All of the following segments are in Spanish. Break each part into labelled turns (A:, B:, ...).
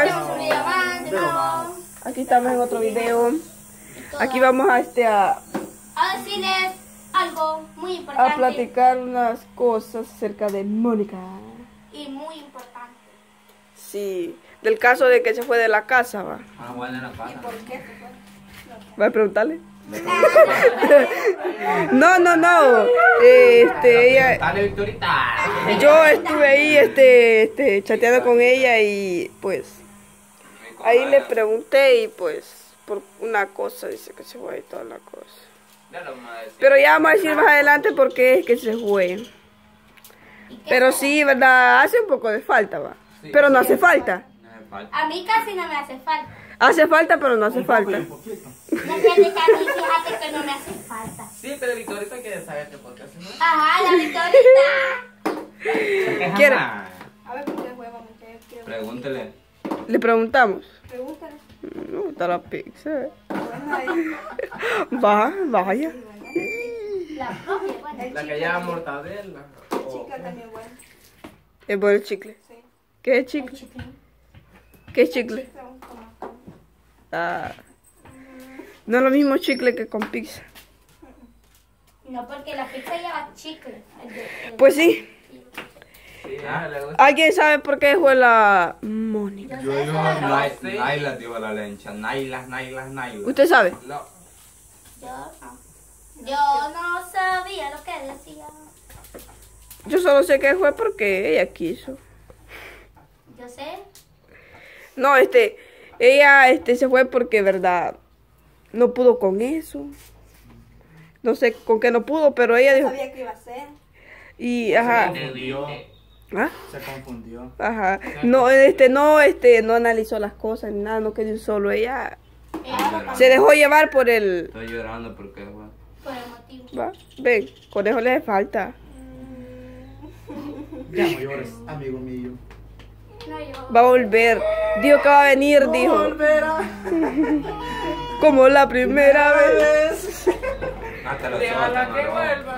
A: pues. Aquí estamos en otro video. Aquí vamos a este a,
B: A decirles algo muy importante.
A: a platicar unas cosas acerca de Mónica.
B: Y muy importante.
A: Sí, del caso de que se fue de la casa, va.
C: Ah, bueno, no pasa.
A: ¿Va a preguntarle? No, no, no. Este, ella,
C: Dale, Victorita.
A: yo estuve ahí, este, este, chateando con ella y pues ahí le pregunté y pues por una cosa dice que se fue y toda la cosa. Pero ya vamos a decir más adelante por qué es que se fue.
B: ¿Y qué
A: Pero sí, verdad, hace un poco de falta, va.
C: Sí.
A: Pero no hace falta.
C: Falta.
B: A mí casi no me hace falta.
A: Hace falta, pero no hace falta.
B: No fíjate que a mí, fíjate que no me hace falta.
C: Sí, pero Victorita quiere saber qué podcast es. ¿no?
B: Ajá, la Victorita.
A: ¿Quiere?
D: A ver, ¿por qué juega
C: Pregúntele.
A: Le preguntamos.
D: Pregúntale.
A: Me gusta la pizza.
D: Ahí.
A: Va, vaya.
B: La
C: que lleva mortadela.
D: Chica también buena.
A: Es bueno el chicle.
D: Sí.
A: ¿Qué es chicle? ¿Qué es chicle? Ah. No es lo mismo chicle que con pizza.
B: No, porque la pizza lleva chicle.
A: Pues sí.
C: Ah.
A: ¿Alguien sabe por qué fue la Mónica?
B: Yo
C: digo, Nay- Naila, digo la lencha. Naila, Naila, Naila.
A: ¿Usted sabe?
C: No.
B: Yo no. Yo no sabía lo que decía.
A: Yo solo sé que fue porque ella quiso.
B: Yo sé.
A: No, este, ella este se fue porque, verdad, no pudo con eso. No sé con qué no pudo, pero ella dijo,
D: sabía que iba a ser.
A: y ajá,
E: confundió.
A: ¿Ah?
E: Se confundió.
A: ajá, no, este, no, este, no analizó las cosas ni nada, no quedó solo, ella se dejó llevar por el,
C: Estoy llorando porque, bueno.
B: Por el motivo.
A: ¿va? Ven, conejo le falta.
E: Ya no llores, amigo mío.
B: No.
A: Va a volver, dijo que va a venir, dijo,
E: Volverá.
A: como la primera vez.
C: Hasta los ojos. no,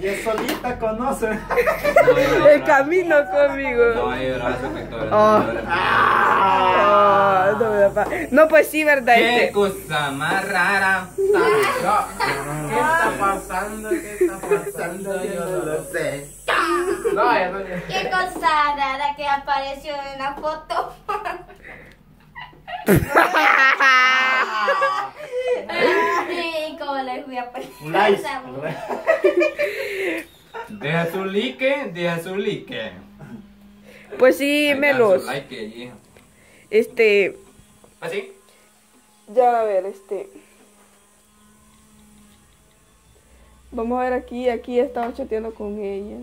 E: Ella solita conoce.
C: no.
A: El camino conmigo.
C: No su Victoria.
A: Oh.
C: no.
A: Ah, pa- no, pues sí, verdad,
C: Qué
A: este.
C: cosa más rara. ¿Qué está pasando? ¿Qué está pasando? Yo no lo sé. No, ya no.
B: Qué cosa rara que apareció en la foto. Ay, cómo le fui a poner.
E: Un like.
B: esa-
C: Deja su like, deja su like.
A: Pues sí, Melos.
C: like, hija.
A: Este,
C: ¿Así?
A: ya a ver, este. Vamos a ver aquí, aquí estaba chateando con ella.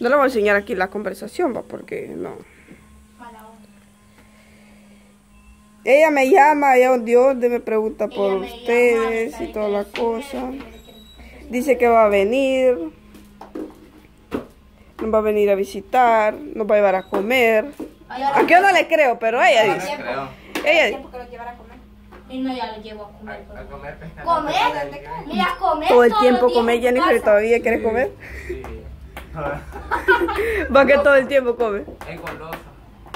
A: No le voy a enseñar aquí la conversación, va, porque no.
B: Mala onda.
A: Ella me llama, ella un Dios, me pregunta por
B: llama,
A: ustedes y toda la cosa. Dice que va a venir. Nos va a venir a visitar, nos va a llevar a comer.
B: Ay,
A: Aquí yo no le creo, pero ella
C: No
A: dice.
C: creo.
A: Ella
D: tiempo que lo llevara a comer.
B: Y no, ya lo llevo a
C: A,
B: comer.
C: a comer pescado.
B: ¿Comer? Mira, comer.
A: todo el tiempo
B: los días
A: come
B: en tu
A: Jennifer, todavía quiere comer.
C: Sí.
A: Va que todo el tiempo come.
C: Es golosa.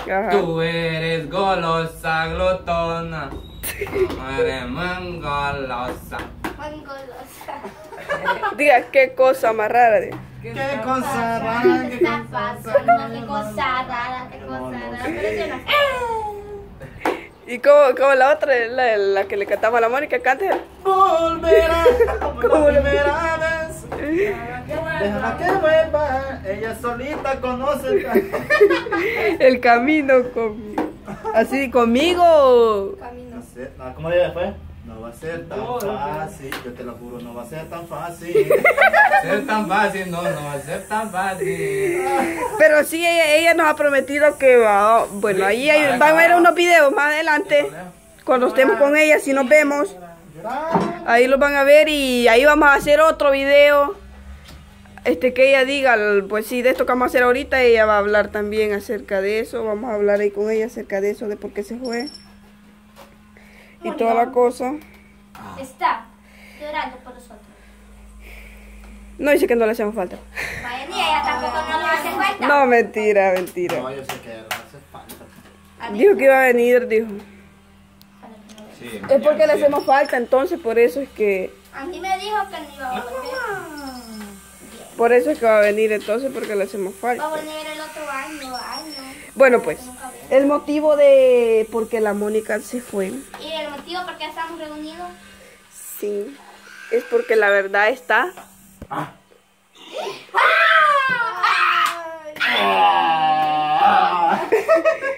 A: Ajá.
C: Tú eres golosa, glotona. Tú eres muy golosa.
B: Muy golosa.
A: Diga qué cosa más rara. diga.
E: Qué cosa rara.
B: ¿Qué
E: cosa
B: pasando? Qué cosa rara, qué cosa rara.
A: Y como, como la otra, la, la que le cantaba a la Mónica, cante.
E: Volverá como
A: ¿Cómo
E: la
A: le-
E: primera vez. Déjala que vuelva. Ella solita conoce.
A: El camino conmigo. Así conmigo.
D: Camino.
E: No va a ser tan fácil, yo te lo juro, no va a ser tan fácil.
C: Ser tan fácil, no, no va a ser tan fácil.
A: Pero sí, ella, ella nos ha prometido que va. Bueno, ahí hay- van a ver unos videos más adelante. Cuando estemos con ella, si nos vemos. Ahí los van a ver y ahí vamos a hacer otro video. Este que ella diga, pues sí, de esto que vamos a hacer ahorita, ella va a hablar también acerca de eso. Vamos a hablar ahí con ella acerca de eso, de por qué se fue. Y toda la cosa.
B: Está llorando por nosotros.
A: No dice que no le hacemos falta.
B: Vaya, ni ella tampoco no le hace falta.
A: No, mentira, mentira.
E: No, yo sé que no hace falta.
B: A mí
A: Dijo que iba a venir, dijo.
C: Sí,
A: Es porque le hacemos falta, entonces por eso es que...
B: A mí me dijo que no iba a volver.
A: Por eso es que va a venir entonces, porque le hacemos
B: Va a
A: falta.
B: venir el otro año, año.
A: Bueno, pues, el motivo de por qué la Mónica se fue,
B: Y el motivo por qué estamos reunidos.
A: sí, es porque la verdad está...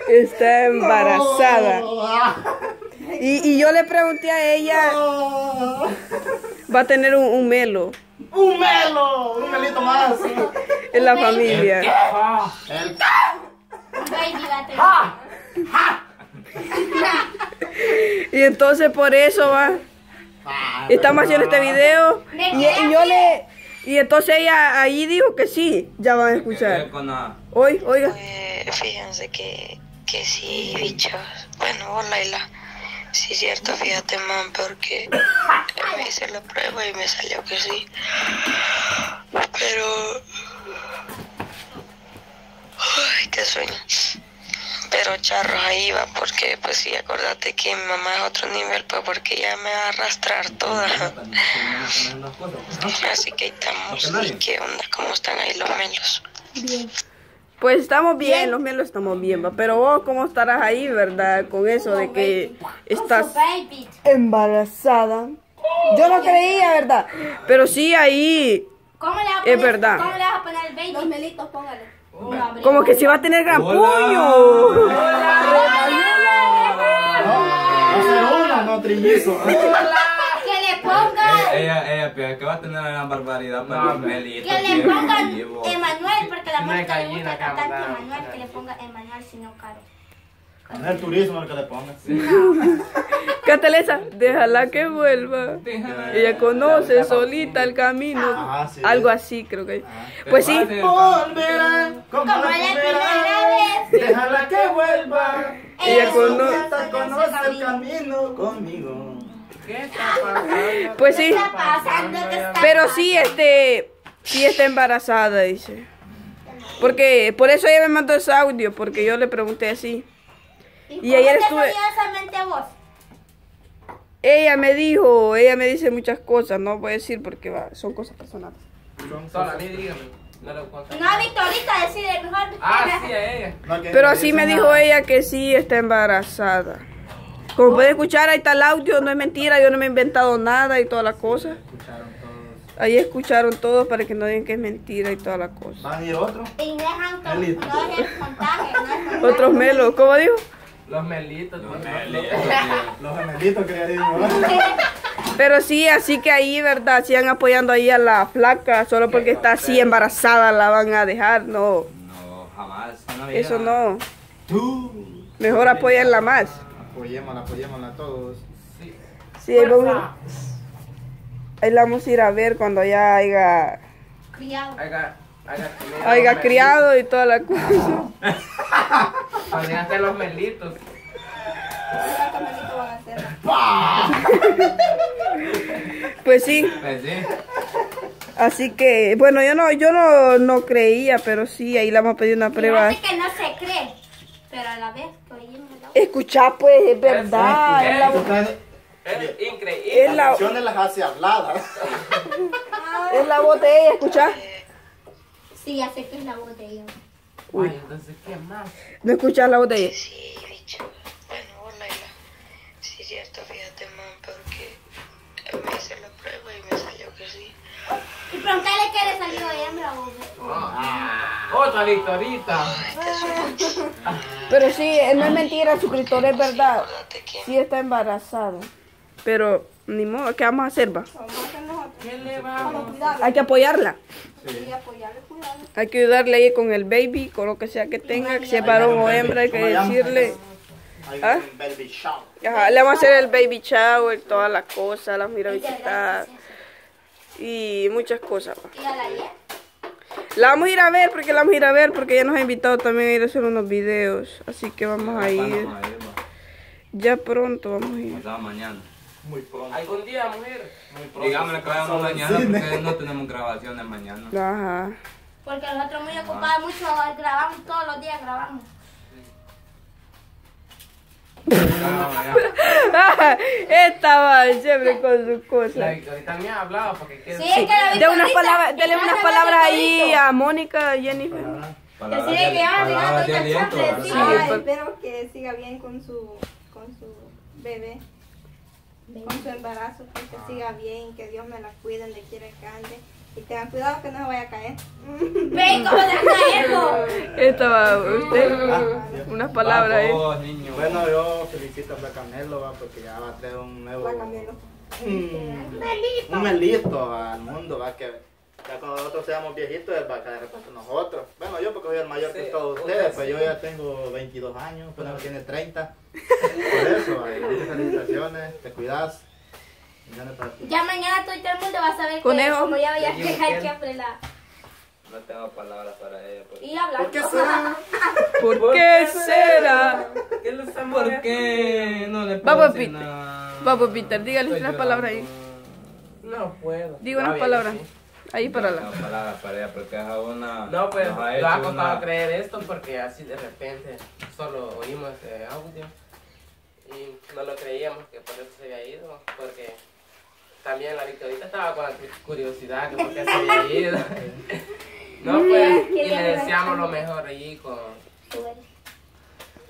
A: Está embarazada. Y, y yo le pregunté a ella, va a tener un, un melo
E: ¡Un melo! ¡Un melito más!
A: en la familia.
E: El
B: va a tener.
A: Y entonces por eso va. Estamos haciendo este video. Y, y yo le... Y entonces ella ahí dijo que sí, ya van a escuchar.
C: La-
A: Hoy, oiga.
F: Eh, fíjense que, que sí, bichos. Bueno, vos, Laila. Sí, cierto, fíjate, man, porque me hice la prueba y me salió que sí. Pero. Ay, qué sueño. Pero charros ahí va, porque pues sí, acordate que mi mamá es otro nivel, pues porque ella me va a arrastrar toda. Así que ahí estamos. ¿Y qué onda? ¿Cómo están ahí los melos?
A: Pues estamos bien, los melos estamos bien, va. Pero vos, ¿cómo estarás ahí, verdad? Con eso de que estás embarazada. Yo no creía, ¿verdad? Pero sí ahí,
B: ¿Cómo le vas a
A: Es
B: poner,
A: verdad.
B: ¿Cómo le vas a poner el baby?
D: Melitos, póngale.
A: Como que se va a tener gran
C: Hola.
A: puño.
E: No, no no
B: ponga.
C: Ella, ella, pero que va a tener una gran barbaridad para los melitos.
B: Que le pongan. Emanuel, porque la
C: No
B: música le gusta
C: ¿verdad?
B: Emanuel, que le ponga Emanuel, sino caro.
E: Es el turismo el que le pongas.
A: Catalesa, déjala que vuelva. Ella conoce solita el camino.
E: Ah, sí.
A: Algo así, creo que. Pues sí.
E: Volverá como
B: Como la primera vez.
E: Déjala que vuelva.
A: Ella conoce.
E: Esta conoce el camino conmigo.
C: ¿Qué está pasando?
A: Pues sí.
B: ¿Qué está pasando? ¿Qué está
A: Pero sí, este, sí está embarazada, dice. Porque, por eso ella me mandó ese audio, porque yo le pregunté así.
B: ¿Y,
A: Y ayer estuve-
B: a vos?
A: Ella me dijo, ella me dice muchas cosas, no voy a decir porque va, son cosas personales.
C: Sola, a mí dígame. No lo cuento.
B: No, Victorita, decirle mejor.
C: Ah, sí, a ella.
E: No,
A: Pero
E: me
A: así me dijo
E: nada.
A: ella que sí está embarazada. Como puede escuchar, ahí está el audio, no es mentira, yo no me he inventado nada y toda la cosa.
E: Escucharon todos.
A: Ahí escucharon todos para que no digan que es mentira y toda la cosa.
E: ¿Van a ir otro?
B: Y dejan con, el no el.
A: Otros melos, ¿cómo dijo?
C: Los melitos. Los melitos.
E: Los gemelitos.
A: Pero sí, así que ahí, ¿verdad? Sigan apoyando ahí a la flaca, solo porque está así embarazada la van a dejar, no.
C: No, jamás.
A: Eso no.
E: Tú.
A: Mejor apóyenla más.
E: Apoyémosla, apoyémosla todos.
C: Sí.
A: Sí, ahí, vamos ahí la vamos a ir a ver cuando ya haya,
B: Criado.
C: Haga, haga comer
A: haya criado y toda la cosa.
C: Cuando ya estén los melitos.
D: ¿Cuántos melitos van a hacer?
A: Pues sí,
C: Pues sí.
A: así que, bueno, yo no, yo no, no creía, pero sí, ahí le vamos a pedir una prueba.
B: Fíjate que no se cree, pero a la vez que oímos la
A: Escucha, pues, es verdad.
C: Es-
A: es la,
E: Ustedes-
C: Es increíble.
A: es la,
E: Las canciones las hace habladas.
A: es la voz de ella, escucha.
B: Sí, ya sé que es la voz de ella.
C: Ay, entonces, ¿qué más?
A: No escuchas la voz de ella.
F: Sí, bicho. Bueno, vos, Laila. Sí, cierto, fíjate, man, porque me hice la Y
B: preguntarle qué le salió a hembra o o-
C: Otra Victorita.
A: Pero sí, eh, no es mentira, el suscriptor es verdad. Sí está embarazada. Pero, ni modo, ¿qué vamos a hacer, va? Hay que apoyarla.
D: Cuidarlo.
A: Hay que ayudarle ahí con el baby, con lo que sea que tenga, que sea varón o hembra, hay que decirle.
E: Hay
A: ¿Ah? Ajá, le vamos a hacer el baby shower, todas las cosas, las mira a visitar y muchas cosas. va.
B: Y a la
A: vamos a ir a ver, porque la vamos a ir a ver, porque ella nos ha invitado también a ir a hacer unos videos. Así que vamos a ir. Ya pronto vamos a ir.
C: Mañana.
E: Muy pronto.
C: ¿Algún día, mujer?
E: Muy pronto.
C: Digámosle que vayamos mañana porque no tenemos grabaciones mañana.
A: Ajá.
B: Porque nosotros muy ocupados, mucho grabamos todos los días, grabamos.
A: Estaba siempre con sus
C: La
A: cosas.
C: Victorita me ha hablado porque quiere.
B: Sí, es que la
A: De unas palabras, dele unas palabras ahí a Mónica, Jennifer.
G: Palabras
B: Que sigue
G: de-
B: que va,
G: de aliento.
B: Sí,
D: Ay,
A: pues.
D: espero que siga bien con su, con su bebé, con su embarazo, que siga bien, que Dios me la cuide donde quiera que ande. Y tengan cuidado que no se vaya a caer.
B: Ve cómo se caemos.
A: Estaba usted. Unas palabras ahí.
G: Niño.
E: Bueno, yo felicito a Flacamelo, va, porque ya va a traer un nuevo...
D: Va a cambiarlo.
E: un, un melito al mundo, va, que ya cuando nosotros seamos viejitos, él va a caer de nosotros. Bueno, yo porque soy el mayor que
C: Sí,
E: todos
C: usted
E: ustedes, pues yo ya tengo 22 años, pero tiene 30. Por eso, va, y muchas felicitaciones, te cuidas.
B: Ya mañana todo el mundo va a saber que
A: Conejo.
B: como ya vaya a dejar
C: ¿quién?
B: siempre la...
G: No tengo palabras para ella. pues.
B: Y hablar.
E: ¿Por qué será?
A: ¿Por qué será?
C: ¿Qué lo
G: ¿Por qué no le puedo
A: Vamos, Peter. Vamos, Peter, dígale unas palabras ahí.
C: No puedo.
A: Diga unas palabras.
C: sí.
A: Ahí para
G: No
A: la.
G: palabras para ella porque es una...
C: No, pues
G: nos
C: lo
G: ha
C: costado
G: una-
C: creer esto porque así de repente solo oímos ese audio y no lo creíamos que por eso se había ido, porque también la Victorita estaba con la curiosidad que por qué se había ido. No, pues, y le deseamos lo mejor allí con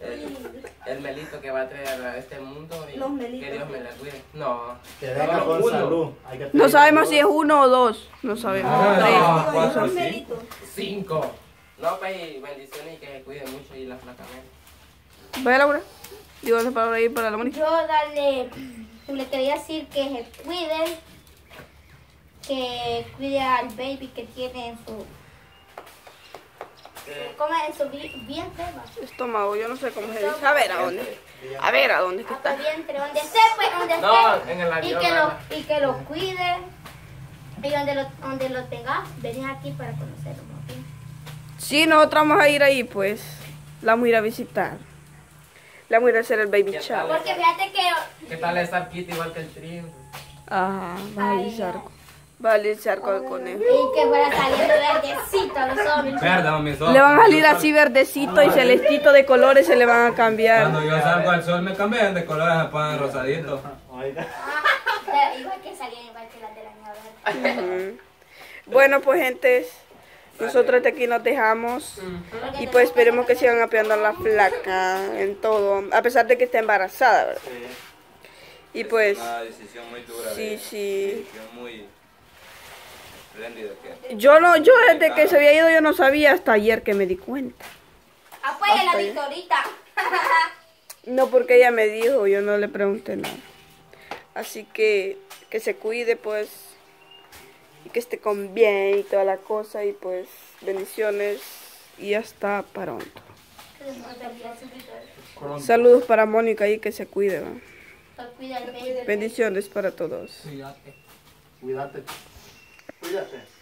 C: el, el melito que va a traer a este mundo y
D: Los melitos.
C: que Dios me la cuide. No,
E: Que venga con salud. Hay que
A: No sabemos
E: salud.
A: si es uno o dos. No sabemos.
G: Ah,
A: Tres.
G: no.
D: Digo,
G: cuatro,
D: melito.
C: Cinco. No, pues, y bendiciones y que se cuide mucho y la flaca.
A: Vaya Laura. Digo unas palabras ahí para la Mónica.
B: Yo darle, le quería decir que se cuide, que cuide al baby que tiene en su, ¿cómo es? en su vi- vientre.
A: Estómago, yo no sé cómo se dice. A ver, ¿a dónde? A ver, ¿a dónde que está?
B: vientre, donde esté, pues, donde esté.
C: No, en el
B: y
C: avión.
B: que lo, y que lo cuide. Y donde lo, donde lo tengas, venís aquí para conocerlo bien.
A: Sí, nosotros vamos a ir ahí, pues. La vamos a ir a visitar. La vamos a ir a hacer el baby
C: ¿Qué
A: shower.
B: Porque fíjate que
C: ¿Qué tal estar kit igual que el trío?
A: Ajá, va a alisar. Va a alisar con el conejo.
B: Y que fuera saliendo verdecito a los hombres.
G: Verde, mis ojos.
A: Le van a salir así verdecito y celestito de colores se le van a cambiar.
G: Cuando yo salgo al sol me cambian de colores, me ponen rosadito.
B: Ah, igual que salían igual que las de la niña.
A: Bueno, pues gente, nosotros de aquí nos dejamos. Y pues esperemos que sigan apoyando a la flaca en todo, a pesar de que está embarazada, ¿verdad? Y pues,
G: Una decisión muy dura.
A: sí,
G: de-
A: sí.
G: Decisión muy espléndida que.
A: Yo no, yo desde que se había ido yo no sabía hasta ayer que me di cuenta.
B: Apoya la. Victorita.
A: No porque ella me dijo, yo no le pregunté nada. Así que que se cuide pues y que esté con bien y toda la cosa y pues bendiciones y hasta pronto. Saludos para Mónica y que se cuide. Bendiciones para todos.
E: Cuídate. Cuídate.